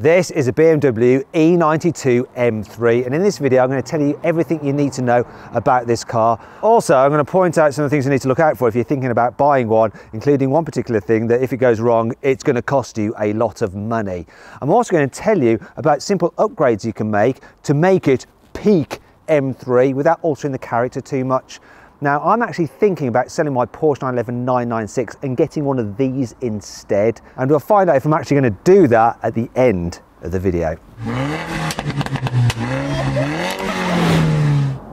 This is a BMW E92 M3 and in this video I'm going to tell you everything you need to know about this car. Also I'm going to point out some of the things you need to look out for if you're thinking about buying one, including one particular thing that if it goes wrong it's going to cost you a lot of money. I'm also going to tell you about simple upgrades you can make to make it peak M3 without altering the character too much. Now I'm actually thinking about selling my Porsche 911 996 and getting one of these instead. And we'll find out if I'm actually going to do that at the end of the video.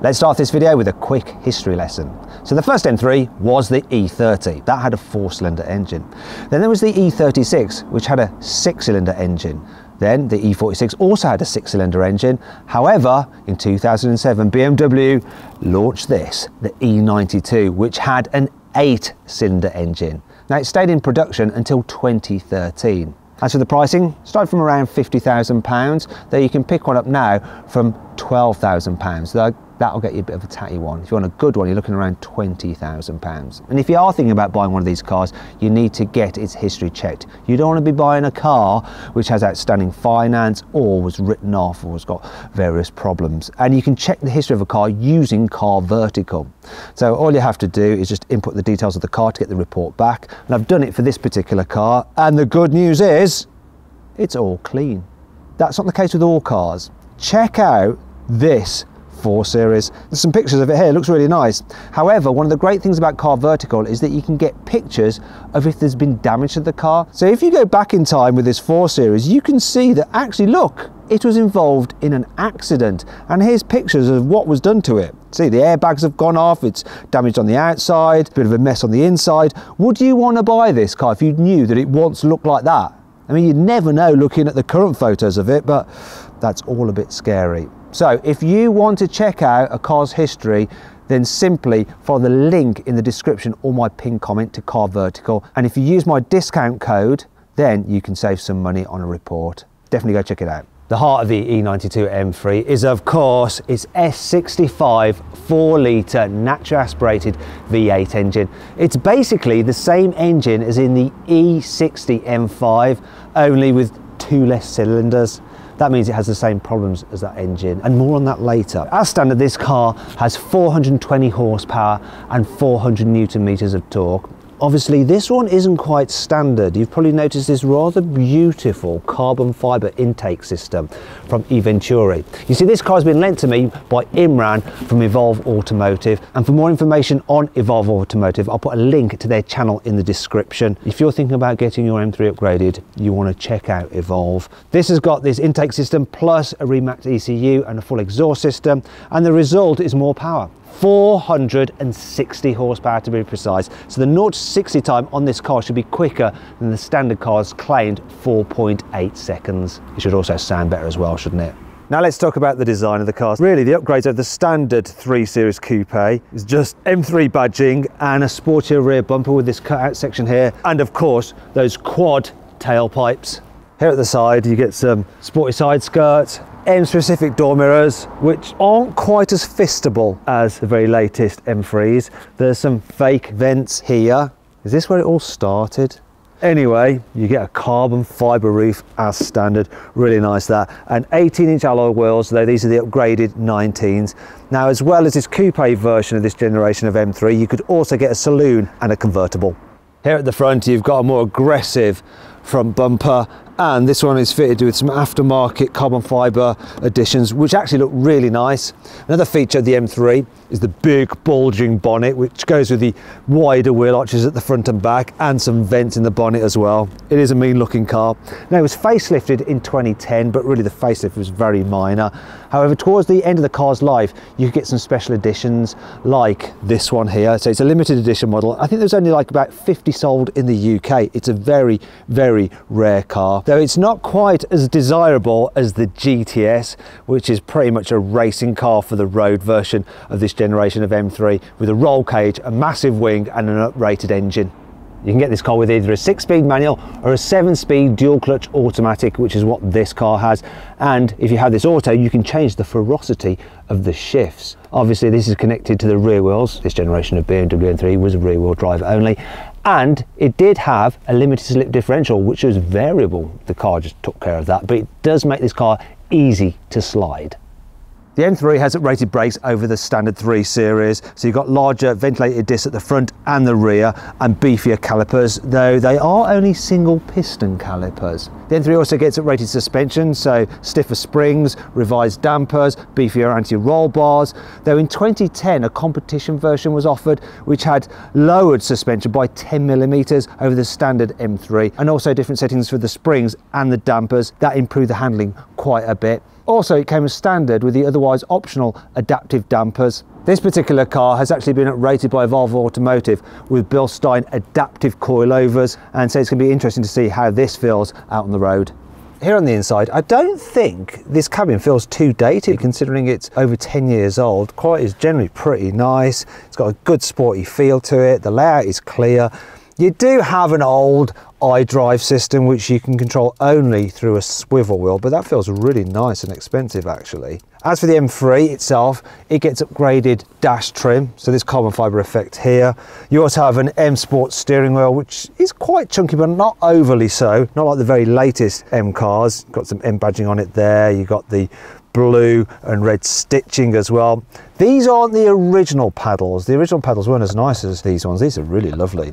Let's start this video with a quick history lesson. So the first M3 was the E30, that had a four cylinder engine. Then there was the E36, which had a six cylinder engine. Then the E46 also had a six cylinder engine. However, in 2007, BMW launched this, the E92, which had an eight cylinder engine. Now it stayed in production until 2013. As for the pricing, started from around £50,000, though you can pick one up now from £12,000 that'll get you a bit of a tatty one. If you want a good one, you're looking around £20,000. And if you are thinking about buying one of these cars, you need to get its history checked. You don't want to be buying a car which has outstanding finance or was written off or has got various problems. And you can check the history of a car using Car Vertical. So all you have to do is just input the details of the car to get the report back. And I've done it for this particular car. And the good news is, it's all clean. That's not the case with all cars. Check out this 4 Series. There's some pictures of it here, it looks really nice. However, one of the great things about Car Vertical is that you can get pictures of if there's been damage to the car. So if you go back in time with this 4 Series, you can see that actually, look, it was involved in an accident. And here's pictures of what was done to it. See, the airbags have gone off, it's damaged on the outside, a bit of a mess on the inside. Would you want to buy this car if you knew that it once looked like that? I mean, you'd never know looking at the current photos of it, but that's all a bit scary. So if you want to check out a car's history, then simply follow the link in the description or my pinned comment to Car Vertical. And if you use my discount code, then you can save some money on a report. Definitely go check it out. The heart of the E92 M3 is of course its S65 4 litre naturally aspirated V8 engine. It's basically the same engine as in the E60 M5 only with two less cylinders that means it has the same problems as that engine and more on that later. As standard this car has 420 horsepower and 400 newton meters of torque Obviously this one isn't quite standard. You've probably noticed this rather beautiful carbon fibre intake system from Eventuri. You see this car has been lent to me by Imran from Evolve Automotive and for more information on Evolve Automotive I'll put a link to their channel in the description. If you're thinking about getting your M3 upgraded you want to check out Evolve. This has got this intake system plus a remapped ECU and a full exhaust system and the result is more power. 460 horsepower to be precise. So the 0 to 60 time on this car should be quicker than the standard car's claimed 4.8 seconds. It should also sound better as well, shouldn't it? Now let's talk about the design of the car. Really, the upgrades of the standard 3 Series Coupe is just M3 badging and a sportier rear bumper with this cutout section here. And of course, those quad tailpipes. Here at the side, you get some sporty side skirts, M-specific door mirrors, which aren't quite as fistable as the very latest M3s. There's some fake vents here. Is this where it all started? Anyway, you get a carbon fibre roof as standard, really nice that. And 18 inch alloy wheels, though these are the upgraded 19s. Now, as well as this coupe version of this generation of M3, you could also get a saloon and a convertible. Here at the front, you've got a more aggressive front bumper and this one is fitted with some aftermarket carbon fibre additions which actually look really nice. Another feature of the M3 is the big bulging bonnet which goes with the wider wheel arches at the front and back and some vents in the bonnet as well. It is a mean looking car. Now it was facelifted in 2010 but really the facelift was very minor. However towards the end of the car's life you could get some special editions like this one here. So it's a limited edition model. I think there's only like about 50 sold in the UK. It's a very very rare car though it's not quite as desirable as the GTS, which is pretty much a racing car for the road version of this generation of M3 with a roll cage, a massive wing and an uprated engine. You can get this car with either a six-speed manual or a seven-speed dual-clutch automatic, which is what this car has. And if you have this auto, you can change the ferocity of the shifts. Obviously, this is connected to the rear wheels. This generation of BMW M3 was rear-wheel drive only And it did have a limited slip differential, which was variable. The car just took care of that, but it does make this car easy to slide. The M3 has rated brakes over the standard 3 series, so you've got larger ventilated discs at the front and the rear and beefier calipers, though they are only single piston calipers. The M3 also gets rated suspension, so stiffer springs, revised dampers, beefier anti-roll bars, though in 2010 a competition version was offered which had lowered suspension by 10 millimeters over the standard M3 and also different settings for the springs and the dampers that improved the handling quite a bit. Also, it came as standard with the otherwise optional adaptive dampers. This particular car has actually been rated by Evolve Automotive with Bilstein adaptive coilovers, and so it's going to be interesting to see how this feels out on the road. Here on the inside, I don't think this cabin feels too dated considering it's over 10 years old. Quality is generally pretty nice. It's got a good sporty feel to it. The layout is clear. You do have an old iDrive system which you can control only through a swivel wheel, but that feels really nice and expensive actually. As for the M3 itself, it gets upgraded dash trim, so this carbon fibre effect here. You also have an M Sport steering wheel, which is quite chunky, but not overly so, not like the very latest M cars. Got some M badging on it there, you got the blue and red stitching as well. These aren't the original paddles. The original paddles weren't as nice as these ones. These are really lovely.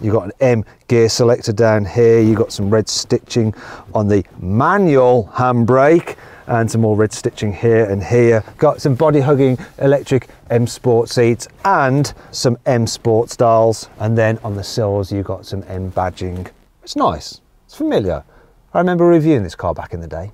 You've got an M gear selector down here. You've got some red stitching on the manual handbrake and some more red stitching here and here. Got some body hugging electric M Sport seats and some M Sport styles. And then on the sills, you've got some M badging. It's nice, it's familiar. I remember reviewing this car back in the day.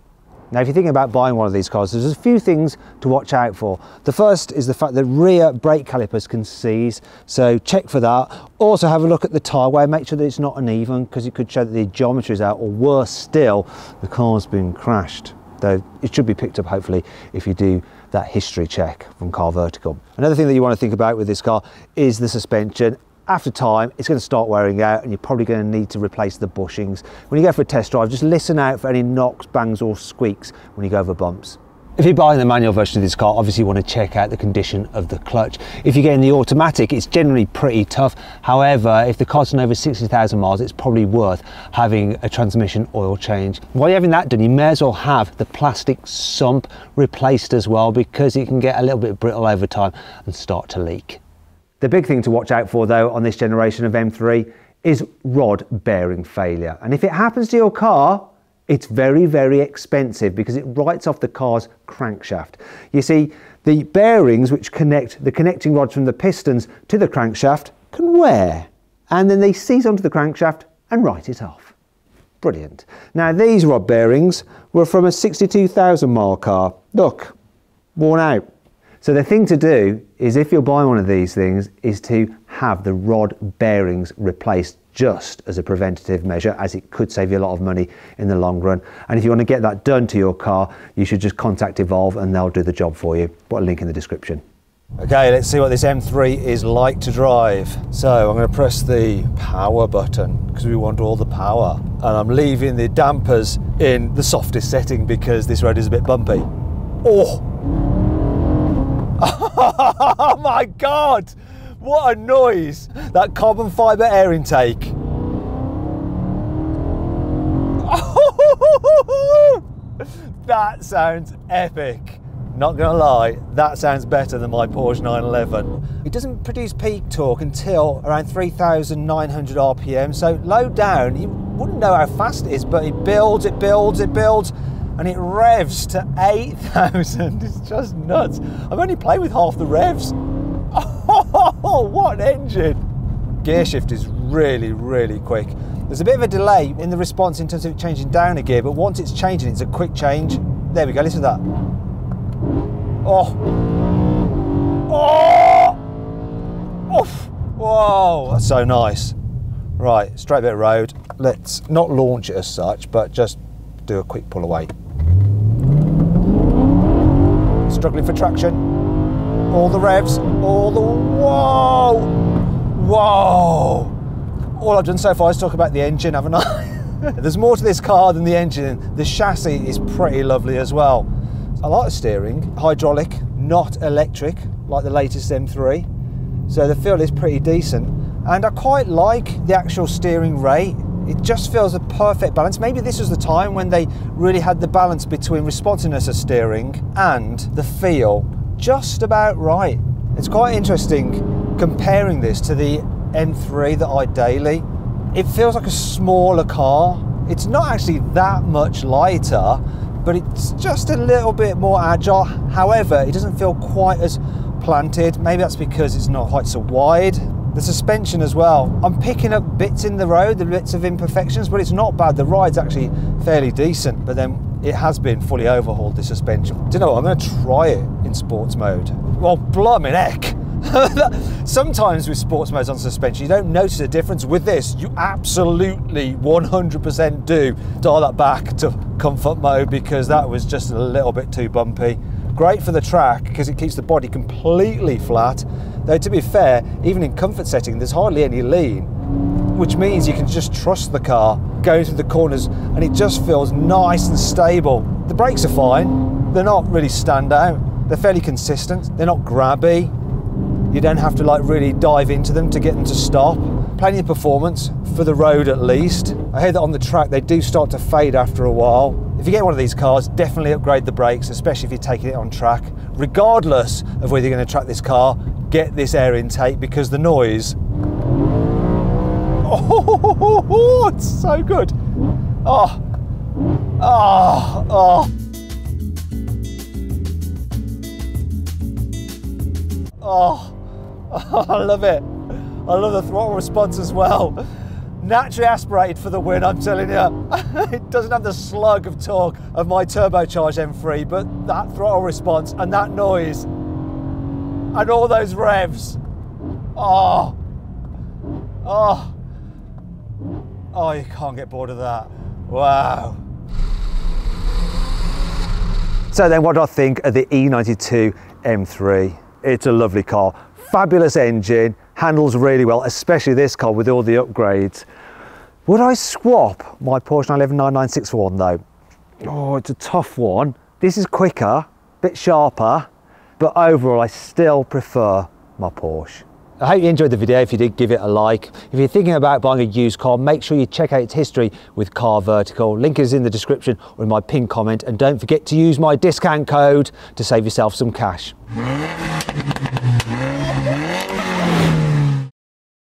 Now, if you're thinking about buying one of these cars, there's a few things to watch out for. The first is the fact that rear brake calipers can seize, so check for that. Also have a look at the tyre wear, make sure that it's not uneven because it could show that the geometry is out, or worse still, the car's been crashed. Though it should be picked up hopefully if you do that history check from Car Vertical. Another thing that you want to think about with this car is the suspension after time, it's going to start wearing out and you're probably going to need to replace the bushings. When you go for a test drive, just listen out for any knocks, bangs or squeaks when you go over bumps. If you're buying the manual version of this car, obviously you want to check out the condition of the clutch. If you're getting the automatic, it's generally pretty tough. However, if the car's done over 60,000 miles, it's probably worth having a transmission oil change. While you're having that done, you may as well have the plastic sump replaced as well because it can get a little bit brittle over time and start to leak. The big thing to watch out for though on this generation of M3 is rod bearing failure. And if it happens to your car, it's very, very expensive because it writes off the car's crankshaft. You see, the bearings which connect the connecting rods from the pistons to the crankshaft can wear and then they seize onto the crankshaft and write it off. Brilliant. Now these rod bearings were from a 62,000 mile car. Look, worn out. So the thing to do is if you're buying one of these things is to have the rod bearings replaced just as a preventative measure as it could save you a lot of money in the long run. And if you want to get that done to your car, you should just contact Evolve and they'll do the job for you. Put a link in the description. Okay, let's see what this M3 is like to drive. So I'm going to press the power button because we want all the power. And I'm leaving the dampers in the softest setting because this road is a bit bumpy. Oh! Oh my God! What a noise! That carbon fibre air intake. that sounds epic. Not gonna lie, that sounds better than my Porsche 911. It doesn't produce peak torque until around 3,900 RPM, so low down, you wouldn't know how fast it is, but it builds, it builds, it builds, and it revs to 8,000. It's just nuts. I've only played with half the revs. Oh, what engine! Gear shift is really, really quick. There's a bit of a delay in the response in terms of it changing down a gear, but once it's changing, it's a quick change. There we go, listen to that. Oh. Oh! Oof! Whoa, that's so nice. Right, straight bit of road. Let's not launch it as such, but just do a quick pull away struggling for traction. All the revs, all the, whoa, whoa. All I've done so far is talk about the engine, haven't I? There's more to this car than the engine. The chassis is pretty lovely as well. I like the steering, hydraulic, not electric, like the latest M3. So the feel is pretty decent. And I quite like the actual steering rate. It just feels a perfect balance. Maybe this was the time when they really had the balance between responsiveness of steering and the feel just about right. It's quite interesting comparing this to the M3 that I daily. It feels like a smaller car. It's not actually that much lighter, but it's just a little bit more agile. However, it doesn't feel quite as planted. Maybe that's because it's not quite so wide. The suspension as well. I'm picking up bits in the road, the bits of imperfections, but it's not bad. The ride's actually fairly decent, but then it has been fully overhauled, the suspension. Do you know what? I'm going to try it in sports mode. Well, blimey heck. Sometimes with sports modes on suspension, you don't notice a difference. With this, you absolutely 100% do dial that back to comfort mode because that was just a little bit too bumpy. Great for the track because it keeps the body completely flat. Though to be fair, even in comfort setting, there's hardly any lean, which means you can just trust the car going through the corners and it just feels nice and stable. The brakes are fine. They're not really stand out. They're fairly consistent. They're not grabby. You don't have to like really dive into them to get them to stop. Plenty of performance for the road at least. I hear that on the track they do start to fade after a while. If you get one of these cars, definitely upgrade the brakes, especially if you're taking it on track. Regardless of whether you're going to track this car, get this air intake because the noise. Oh, it's so good. Oh, oh, oh. Oh. I love it. I love the throttle response as well. Naturally aspirated for the win, I'm telling you. it doesn't have the slug of torque of my turbocharged M3, but that throttle response and that noise and all those revs. Oh, oh, oh, you can't get bored of that. Wow. So then what do I think of the E92 M3? It's a lovely car fabulous engine, handles really well, especially this car with all the upgrades. Would I swap my Porsche 911 996 for one though? Oh, it's a tough one. This is quicker, a bit sharper, but overall I still prefer my Porsche. I hope you enjoyed the video. If you did, give it a like. If you're thinking about buying a used car, make sure you check out its history with Car Vertical. Link is in the description or in my pinned comment. And don't forget to use my discount code to save yourself some cash.